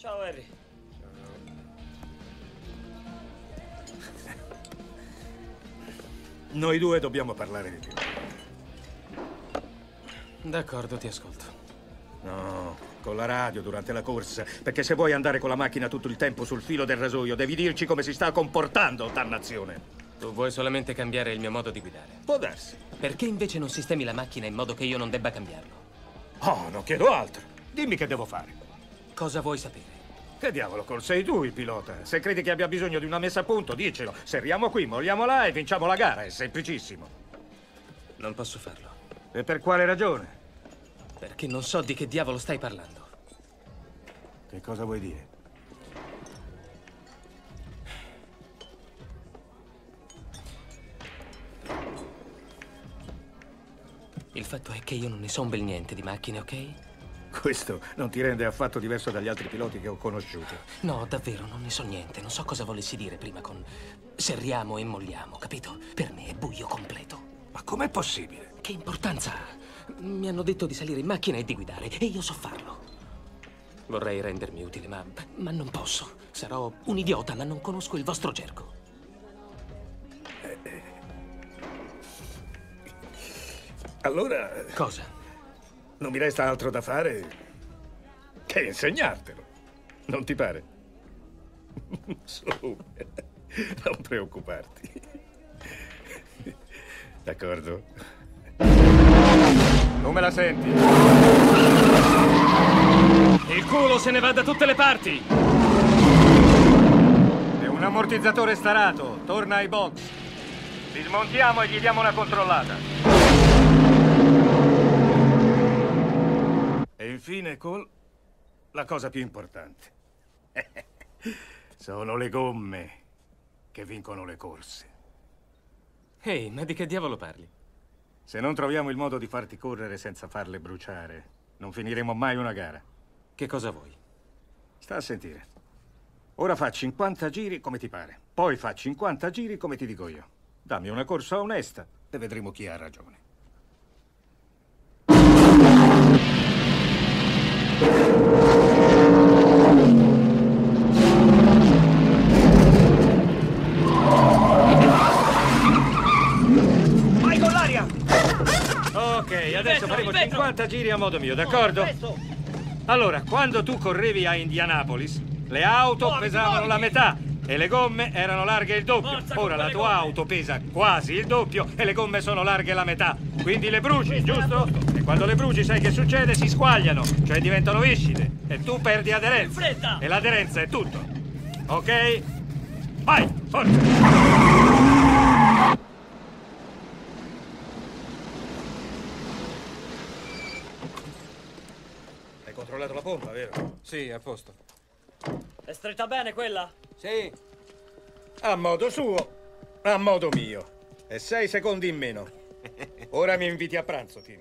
Ciao Harry. Noi due dobbiamo parlare di più. D'accordo, ti ascolto. No, con la radio durante la corsa. Perché se vuoi andare con la macchina tutto il tempo sul filo del rasoio, devi dirci come si sta comportando, dannazione. Tu vuoi solamente cambiare il mio modo di guidare. Può darsi. Perché invece non sistemi la macchina in modo che io non debba cambiarlo? Oh, non chiedo altro. Dimmi che devo fare. Cosa vuoi sapere? Che diavolo, Col, sei tu il pilota. Se credi che abbia bisogno di una messa a punto, dicelo. Serriamo qui, molliamo là e vinciamo la gara. È semplicissimo. Non posso farlo. E per quale ragione? Perché non so di che diavolo stai parlando. Che cosa vuoi dire? Il fatto è che io non ne so un bel niente di macchine, ok? Questo non ti rende affatto diverso dagli altri piloti che ho conosciuto. No, davvero, non ne so niente. Non so cosa volessi dire prima con serriamo e molliamo, capito? Per me è buio completo. Ma com'è possibile? Che importanza ha? Mi hanno detto di salire in macchina e di guidare, e io so farlo. Vorrei rendermi utile, ma, ma non posso. Sarò un idiota, ma non conosco il vostro gergo. Allora, Cosa? Non mi resta altro da fare che insegnartelo. Non ti pare? Su, non preoccuparti. D'accordo? Come la senti? Il culo se ne va da tutte le parti! È un ammortizzatore starato. Torna ai box. Li smontiamo e gli diamo una controllata. E infine, Cole, la cosa più importante. Sono le gomme che vincono le corse. Ehi, ma di che diavolo parli? Se non troviamo il modo di farti correre senza farle bruciare, non finiremo mai una gara. Che cosa vuoi? Sta a sentire. Ora fa 50 giri come ti pare. Poi fa 50 giri come ti dico io. Dammi una corsa onesta e vedremo chi ha ragione. Adesso faremo il vetro. 50 giri a modo mio, d'accordo? Allora, quando tu correvi a Indianapolis, le auto pesavano la metà e le gomme erano larghe il doppio. Ora la tua auto pesa quasi il doppio e le gomme sono larghe la metà. Quindi le bruci, giusto? E quando le bruci sai che succede? Si squagliano, cioè diventano viscide e tu perdi aderenza. E l'aderenza è tutto. Ok? Vai, forza! Controllato la pompa, vero? Sì, a posto. È stretta bene quella? Sì. A modo suo, a modo mio. E sei secondi in meno. Ora mi inviti a pranzo, Tim.